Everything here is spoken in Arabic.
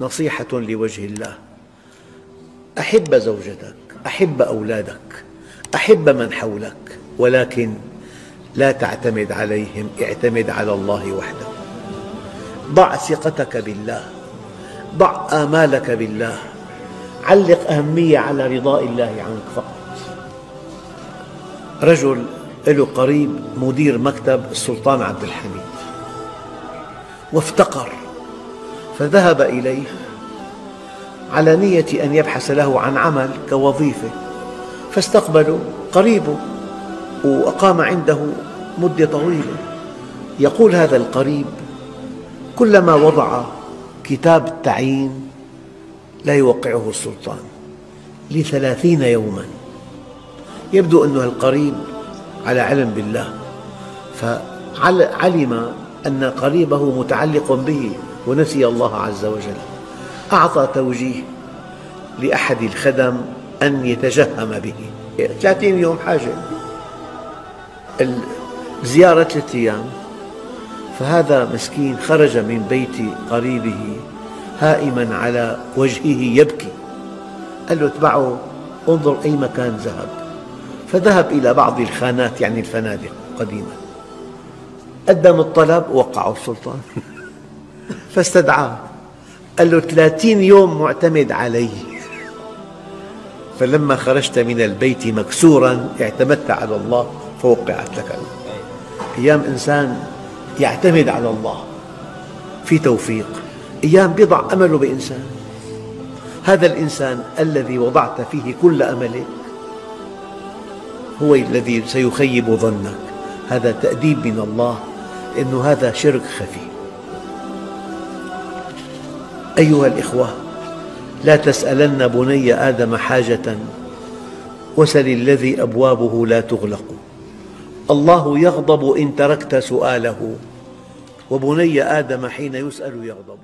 نصيحة لوجه الله. أحب زوجتك أحب أولادك أحب من حولك ولكن لا تعتمد عليهم اعتمد على الله وحده. ضع ثقتك بالله ضع آمالك بالله. علق أهمية على رضاء الله عنك فقط. رجل له قريب مدير مكتب السلطان عبد الحميد. وافتقر فذهب إليه على نية أن يبحث له عن عمل كوظيفة. فاستقبله قريبه وأقام عنده مدة طويلة. يقول هذا القريب كلما وضع كتاب التعيين لا يوقعه السلطان لثلاثين يوما. يبدو أن القريب على علم بالله فعلم أن قريبه متعلق به. ونسي الله عز وجل. أعطى توجيه لأحد الخدم أن يتجهم به. ثلاثين يوم حاجة. الزيارة ثلاثة أيام فهذا مسكين خرج من بيت قريبه هائما على وجهه يبكي. قال له اتبعه انظر أي مكان ذهب. فذهب إلى بعض الخانات يعني الفنادق قديما قدم الطلب وقعه السلطان. فاستدعاه. قال له ثلاثين يوم معتمد علي فلما خرجت من البيت مكسورا اعتمدت على الله فوقعت لك. أيام إنسان يعتمد على الله. في توفيق. أيام يضع أمله بإنسان. هذا الإنسان الذي وضعت فيه كل أملك هو الذي سيخيب ظنك. هذا تأديب من الله لأن هذا شرك خفي. أيها الإخوة لا تسألن بني آدم حاجة وسل الذي أبوابه لا تغلق. الله يغضب إن تركت سؤاله وبني آدم حين يسأل يغضب.